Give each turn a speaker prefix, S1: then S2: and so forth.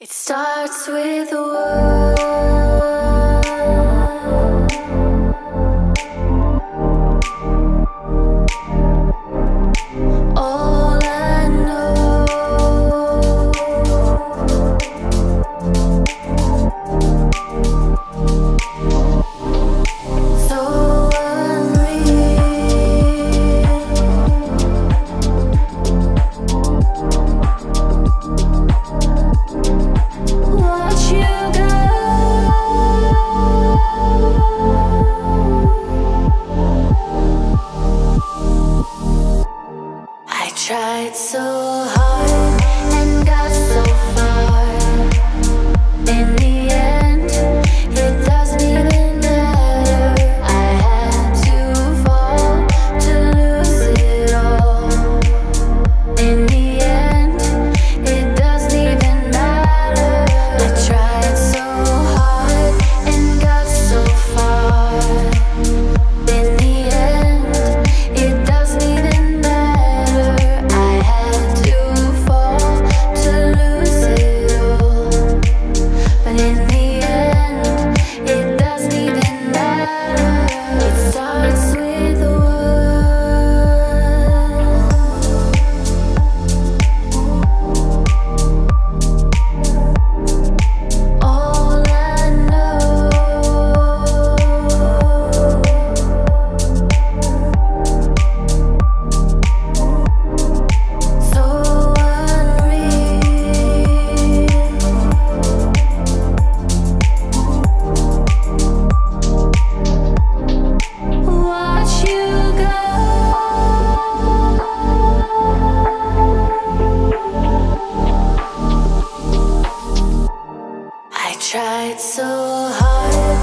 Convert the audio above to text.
S1: It starts with a word. It's so tried so hard.